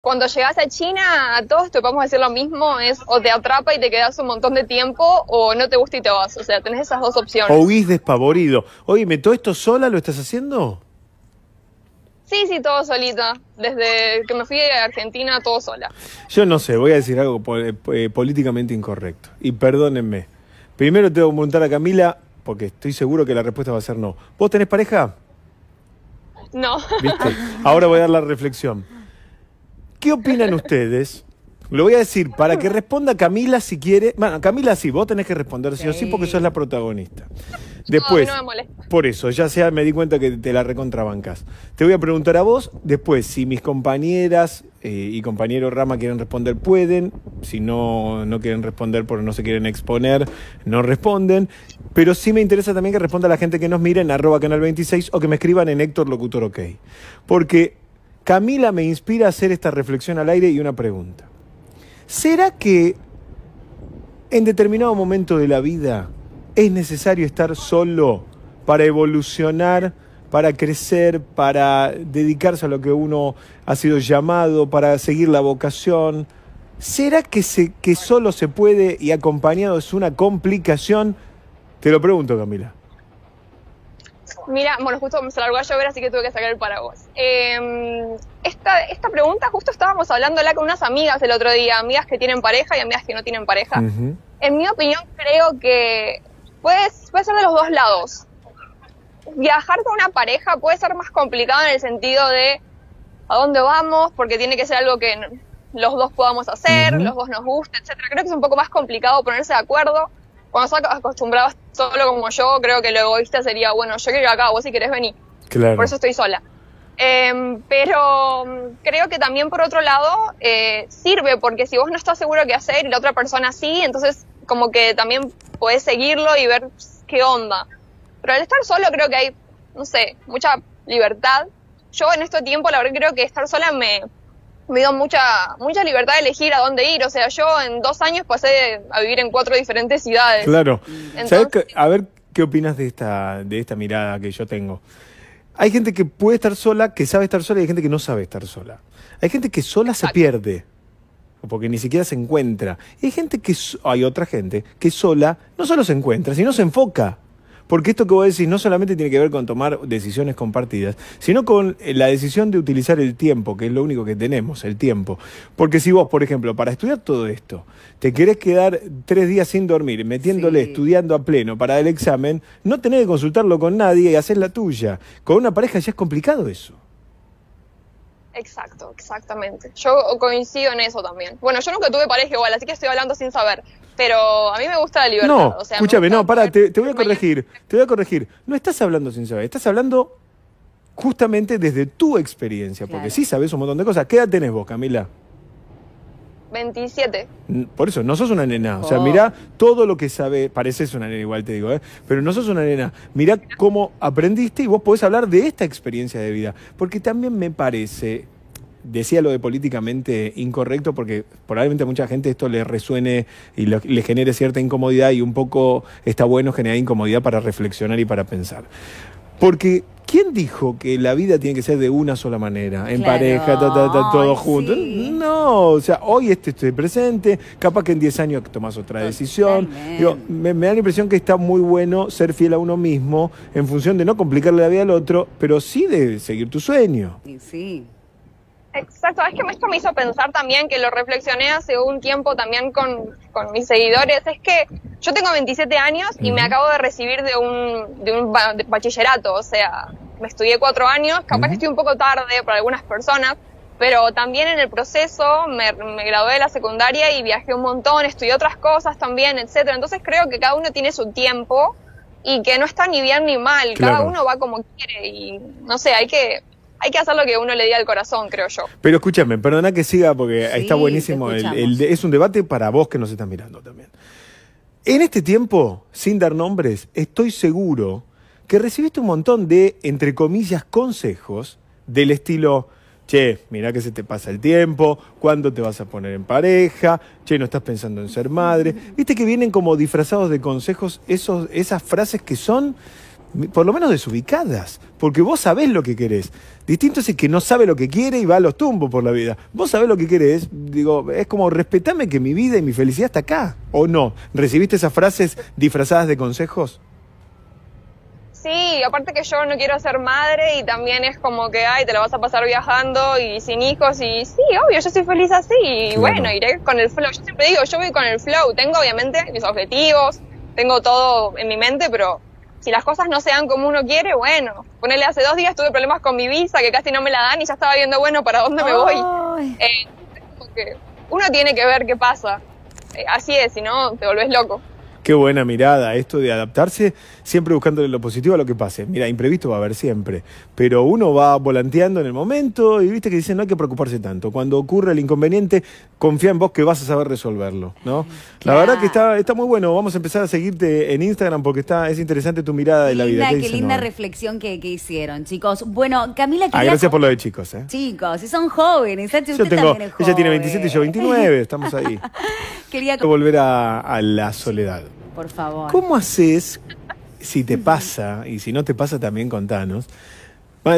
cuando llegas a China, a todos te podemos decir lo mismo, es o te atrapa y te quedas un montón de tiempo o no te gusta y te vas. O sea, tenés esas dos opciones. O huís despavorido. Oye, ¿todo esto sola lo estás haciendo? Sí, sí, todo solita. Desde que me fui de Argentina, todo sola. Yo no sé, voy a decir algo eh, políticamente incorrecto. Y perdónenme. Primero tengo que preguntar a Camila, porque estoy seguro que la respuesta va a ser no. ¿Vos tenés pareja? No. ¿Viste? Ahora voy a dar la reflexión. ¿Qué opinan ustedes? Lo voy a decir para que responda Camila si quiere. Bueno, Camila sí, vos tenés que responder sí, o sí porque sos la protagonista. Después, no, no me molesta. por eso, ya sea me di cuenta que te la recontrabancas. Te voy a preguntar a vos, después, si mis compañeras eh, y compañeros Rama quieren responder, pueden. Si no, no quieren responder porque no se quieren exponer, no responden. Pero sí me interesa también que responda la gente que nos mire en arroba canal 26 o que me escriban en Héctor Locutor OK. Porque Camila me inspira a hacer esta reflexión al aire y una pregunta. ¿Será que en determinado momento de la vida es necesario estar solo para evolucionar, para crecer, para dedicarse a lo que uno ha sido llamado, para seguir la vocación? ¿Será que, se, que solo se puede y acompañado es una complicación? Te lo pregunto, Camila. Mira, bueno, justo me se largó a llover, así que tuve que sacar el paraguas. Eh, esta, esta pregunta justo estábamos hablándola con unas amigas el otro día, amigas que tienen pareja y amigas que no tienen pareja. En mi opinión, creo que puede, puede ser de los dos lados. Viajar con una pareja puede ser más complicado en el sentido de a dónde vamos, porque tiene que ser algo que los dos podamos hacer, los dos nos guste, etcétera. Creo que es un poco más complicado ponerse de acuerdo cuando estás acostumbrado solo como yo, creo que lo egoísta sería, bueno, yo quiero ir acá, vos si querés venir. Claro. Por eso estoy sola. Em, pero mm, creo que también por otro lado eh, sirve porque si vos no estás seguro qué hacer y la otra persona sí, entonces como que también podés seguirlo y ver qué onda. Pero al estar solo creo que hay, no sé, mucha libertad. Yo en este tiempo la verdad creo que estar sola me, me dio mucha, mucha libertad de elegir a dónde ir. O sea, yo en dos años pasé a vivir en cuatro diferentes ciudades. Claro. a ver qué opinas de esta, de esta mirada que yo tengo. Hay gente que puede estar sola, que sabe estar sola, y hay gente que no sabe estar sola. Hay gente que sola se pierde, porque ni siquiera se encuentra. Y hay gente que, hay otra gente que sola no solo se encuentra, sino se enfoca. Porque esto que vos decís no solamente tiene que ver con tomar decisiones compartidas, sino con eh, la decisión de utilizar el tiempo, que es lo único que tenemos, el tiempo. Porque si vos, por ejemplo, para estudiar todo esto, te querés quedar tres días sin dormir, metiéndole, estudiando a pleno para el examen, no tenés que consultarlo con nadie y hacer la tuya. Con una pareja ya es complicado eso. Exacto, exactamente. Yo coincido en eso también. Bueno, yo nunca tuve pareja igual, así que estoy hablando sin saber. Pero a mí me gusta la libertad. No, escúchame, no, para, te, voy a corregir. Te voy a corregir. No estás hablando sin saber, estás hablando justamente desde tu experiencia, porque sí sabes un montón de cosas. ¿Qué edad tenés vos, Camila? 27. Por eso, no sos una nena. O sea, oh. mirá todo lo que sabes. Pareces una nena igual, te digo, ¿eh? Pero no sos una nena. Mirá cómo aprendiste y vos podés hablar de esta experiencia de vida. Porque también me parece, decía lo de políticamente incorrecto, porque probablemente a mucha gente esto le resuene y le genere cierta incomodidad y un poco está bueno generar incomodidad para reflexionar y para pensar. Porque ¿quién dijo que la vida tiene que ser de una sola manera? En pareja, todo junto. No, o sea, hoy este estoy presente, capaz que en 10 años tomas otra decisión. me, da la impresión que está muy bueno ser fiel a uno mismo en función de no complicarle la vida al otro, pero sí de seguir tu sueño. Sí. Exacto, es que esto me hizo pensar también, que lo reflexioné hace un tiempo también con, con mis seguidores, es que yo tengo 27 años y me acabo de recibir de un, de un bachillerato, o sea, me estudié cuatro años, capaz que estoy un poco tarde para algunas personas, pero también en el proceso me, me, gradué de la secundaria y viajé un montón, estudié otras cosas también, etcétera. Entonces creo que cada uno tiene su tiempo y que no está ni bien ni mal, cada uno va como quiere y no sé, hay que hay que hacer lo que uno le diga al corazón, creo yo. Pero escúchame, perdona que siga porque está buenísimo. es un debate para vos que nos estás mirando también. En este tiempo, sin dar nombres, estoy seguro que recibiste un montón de, entre comillas, consejos del estilo, che, mira que se te pasa el tiempo, cuándo te vas a poner en pareja, che, no estás pensando en ser madre. Viste que vienen como disfrazados de consejos esos, esas frases que son por lo menos desubicadas, porque vos sabés lo que querés. Distinto es el que no sabe lo que quiere y va a los tumbos por la vida. Vos sabés lo que querés, digo, es como respetame que mi vida y mi felicidad está acá, ¿o no? ¿Recibiste esas frases disfrazadas de consejos? Sí, aparte que yo no quiero ser madre y también es como que, ay, te lo vas a pasar viajando y sin hijos y sí, obvio, yo soy feliz así y bueno, iré con el flow. Yo siempre digo, yo voy con el flow, tengo obviamente mis objetivos, tengo todo en mi mente, pero si las cosas no se dan como uno quiere, bueno, ponele hace dos días tuve problemas con mi visa que casi no me la dan y ya estaba viendo, bueno, ¿para dónde me voy? Eh, uno tiene que ver qué pasa. Eh, así es, si no, te volvés loco. Qué buena mirada esto de adaptarse, siempre buscándole lo positivo a lo que pase. Mira, imprevisto va a haber siempre, pero uno va volanteando en el momento y viste que dicen no hay que preocuparse tanto. Cuando ocurre el inconveniente, confía en vos que vas a saber resolverlo, ¿no? La verdad que está, está muy bueno. Vamos a empezar a seguirte en Instagram porque está es interesante tu mirada de la vida. Qué, linda reflexión que, hicieron, chicos. Bueno, Camila, ah, gracias por lo de chicos, ¿eh? Chicos, son jóvenes, yo tengo, Ella tiene 27 y yo 29, estamos ahí. Quería volver a la soledad por favor. ¿Cómo haces, si te pasa, y si no te pasa también contanos?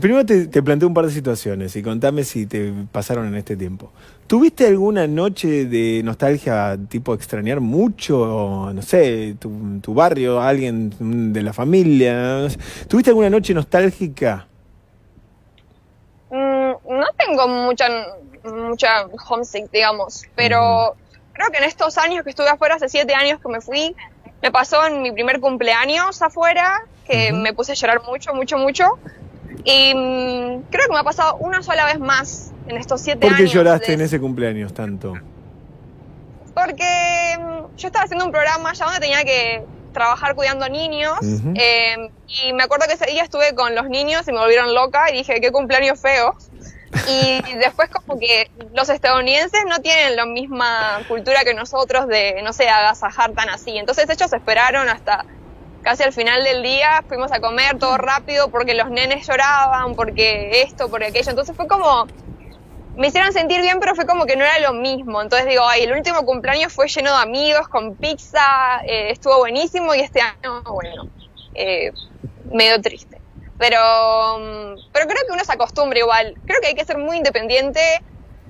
primero te, te, planteo un par de situaciones y contame si te pasaron en este tiempo. ¿Tuviste alguna noche de nostalgia, tipo extrañar mucho, no sé, tu, barrio, alguien de la familia? ¿Tuviste alguna noche nostálgica? Mm, no tengo mucha, mucha homesick, digamos, pero creo que en estos años que estuve afuera, hace siete años que me fui, me pasó en mi primer cumpleaños afuera, que me puse a llorar mucho, mucho, mucho. Y mm, creo que me ha pasado una sola vez más en estos siete años. ¿Por qué lloraste en ese cumpleaños tanto? Porque mm, yo estaba haciendo un programa ya donde tenía que trabajar cuidando niños. Em, y me acuerdo que ese día estuve con los niños y me volvieron loca y dije, qué cumpleaños feo. Y después como que los estadounidenses no tienen la misma cultura que nosotros de, no sé, agasajar tan así. Entonces ellos esperaron hasta casi al final del día, fuimos a comer todo rápido porque los nenes lloraban, porque esto, porque aquello. Entonces fue como, me hicieron sentir bien, pero fue como que no era lo mismo. Entonces digo, ay, el último cumpleaños fue lleno de amigos, con pizza, eh, estuvo buenísimo y este año, bueno, eh, medio triste. Pero, mm, pero creo que uno se acostumbra igual. Creo que hay que ser muy independiente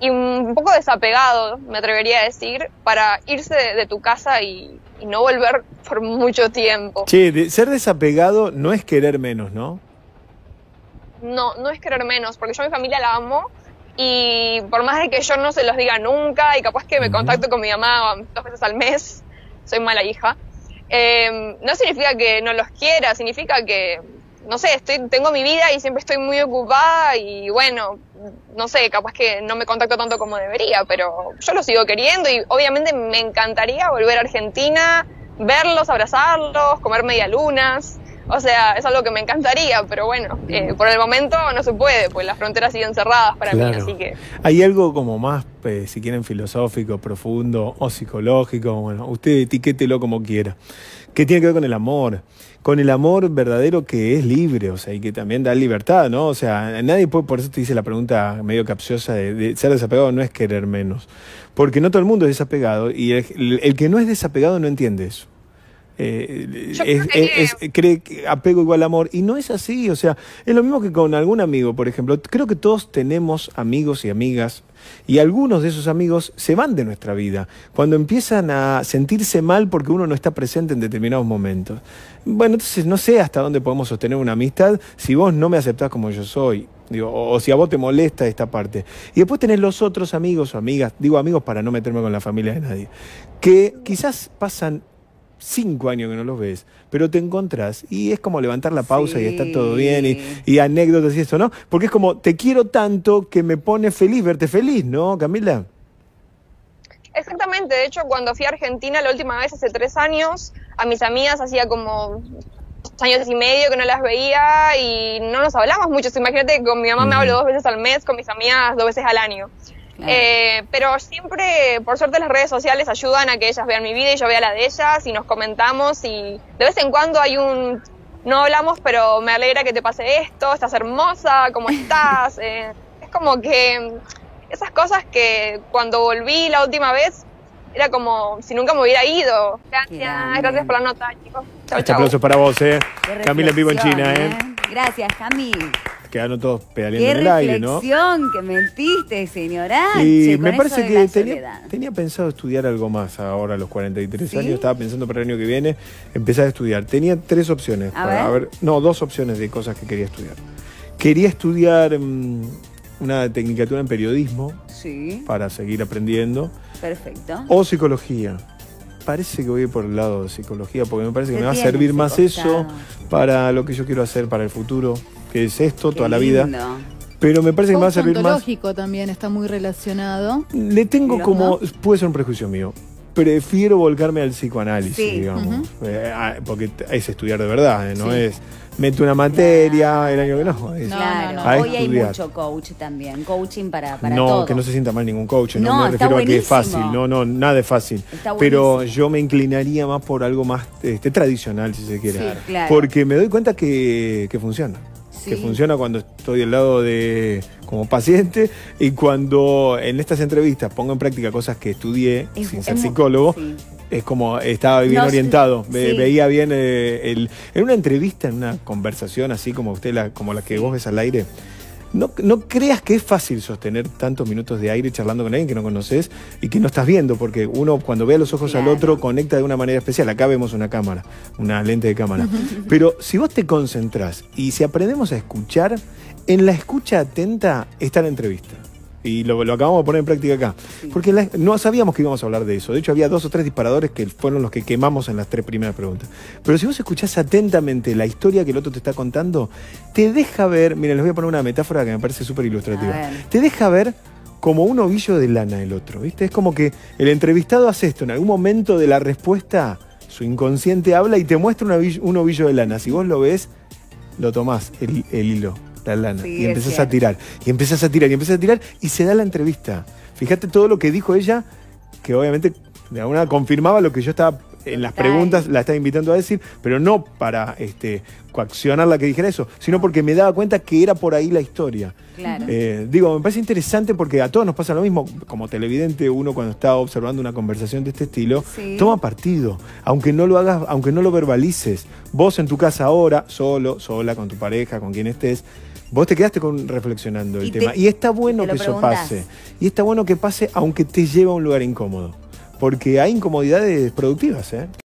y un poco desapegado, me atrevería a decir, para irse de, tu casa y, no volver por mucho tiempo. Sí, ser desapegado no es querer menos, ¿no? No, no es querer menos, porque yo a mi familia la amo y por más de que yo no se los diga nunca y capaz que me contacto con mi mamá dos veces al mes, soy mala hija, eh, no significa que no los quiera, significa que no sé, estoy, tengo mi vida y siempre estoy muy ocupada y bueno, no sé, capaz que no me contacto tanto como debería, pero yo lo sigo queriendo y obviamente me encantaría volver a Argentina, verlos, abrazarlos, comer medialunas. O sea, es algo que me encantaría, pero bueno, eh, por el momento no se puede, pues las fronteras siguen cerradas para mí, así que... Hay algo como más, pues, si quieren, filosófico, profundo o psicológico, bueno, usted etiquételo como quiera, que tiene que ver con el amor con el amor verdadero que es libre, o sea, y que también da libertad, ¿no? O sea, nadie puede, por eso te dice la pregunta medio capciosa de, ser desapegado no es querer menos, porque no todo el mundo es desapegado y el, que no es desapegado no entiende eso. Eh, es, cree que apego igual amor y no es así, o sea, es lo mismo que con algún amigo, por ejemplo. Creo que todos tenemos amigos y amigas y algunos de esos amigos se van de nuestra vida cuando empiezan a sentirse mal porque uno no está presente en determinados momentos. Bueno, entonces no sé hasta dónde podemos sostener una amistad si vos no me aceptás como yo soy. Digo, o, si a vos te molesta esta parte. Y después tenés los otros amigos o amigas, digo amigos para no meterme con la familia de nadie, que quizás pasan cinco años que no los ves, pero te encontrás y es como levantar la pausa y está todo bien y, y, anécdotas y eso, ¿no? Porque es como, te quiero tanto que me pone feliz verte feliz, ¿no, Camila? Exactamente, de hecho cuando fui a Argentina la última vez hace tres años, a mis amigas hacía como años y medio que no las veía y no nos hablamos mucho. Imagínate que con mi mamá me hablo dos veces al mes, con mis amigas dos veces al año. Eh, pero siempre, por suerte, las redes sociales ayudan a que ellas vean mi vida y yo vea la de ellas y nos comentamos y de vez en cuando hay un... No hablamos, pero me alegra que te pase esto, estás hermosa, ¿cómo estás? Eh, es como que esas cosas que cuando volví la última vez era como si nunca me hubiera ido. Gracias, gracias por la nota, chicos. Chau, Este chau. aplauso para vos, ¿eh? Camila en vivo en China, ¿eh? Gracias, Cami. Quedaron todos pedaleando Qué en el aire, ¿no? reflexión que mentiste, señora. Y me parece que tenía, pensado estudiar algo más ahora a los 43 ¿Sí? años. Estaba pensando para el año que viene empezar a estudiar. Tenía tres opciones. A para ver. no, dos opciones de cosas que quería estudiar. Quería estudiar mm, una tecnicatura en periodismo Sí, para seguir aprendiendo perfecto. o psicología. Parece que voy por el lado de psicología porque me parece que ¿Qué me va a servir más eso para lo que yo quiero hacer para el futuro, que es esto Qué toda la vida. Pero me parece que me va a servir más. también está muy relacionado. Le tengo como, puede ser un prejuicio mío, prefiero volcarme al psicoanálisis, Sí. digamos. Eh, ah, porque es estudiar de verdad, eh, no Sí. es mete una materia el año que no. es- No, Claro, no, no. hoy A hay mucho coach también, coaching para, para no, todo. que no se sienta mal ningún coach, no, No, me refiero a que es fácil, no, no, nada es fácil. Está Pero yo me inclinaría más por algo más este, tradicional, si se quiere. Sí, claro. Porque me doy cuenta que, que funciona. Sí. Que funciona cuando estoy al lado de como paciente y cuando en estas entrevistas pongo en práctica cosas que estudié Es- sin ser psicólogo, sí. es como estaba bien orientado, ve- sí. veía bien eh, el, en una entrevista, en una conversación así como usted la, como la que vos ves al aire. No, no creas que es fácil sostener tantos minutos de aire charlando con alguien que no conoces y que no estás viendo, porque uno cuando ve a los ojos al otro conecta de una manera especial. Acá vemos una cámara, una lente de cámara. Pero si vos te concentras y si aprendemos a escuchar, en la escucha atenta está la entrevista. Y lo, lo acabamos de poner en práctica acá. Porque la- no sabíamos que íbamos a hablar de eso. De hecho, había dos o tres disparadores que fueron los que quemamos en las tres primeras preguntas. Pero si vos escuchás atentamente la historia que el otro te está contando, te deja ver, miren, les voy a poner una metáfora que me parece súper ilustrativa. Te deja ver como un ovillo de lana el otro, ¿viste? Es como que el entrevistado hace esto, en algún momento de la respuesta, su inconsciente habla y te muestra un ovillo, un ovillo de lana. Si vos lo ves, lo tomás, el, el hilo, la lana, Sí, y es empezás a tirar, y empezás a tirar, y empezás a tirar, y se da la entrevista. Fíjate todo lo que dijo ella, que obviamente de alguna confirmaba lo que yo estaba en las preguntas, la estaba invitando a decir, pero no para este, coaccionarla que dijera eso, sino porque me daba cuenta que era por ahí la historia. Claro. Eh, digo, me parece interesante porque a todos nos pasa lo mismo. Como televidente, uno cuando está observando una conversación de este estilo, Sí. toma partido, aunque no lo hagas, aunque no lo verbalices. Vos en tu casa ahora, solo, sola, con tu pareja, con quien estés. Vos te quedaste con, reflexionando el Y te- tema. y está bueno que eso preguntás. pase. Y está bueno que pase aunque te lleve a un lugar incómodo. Porque hay incomodidades productivas, ¿eh?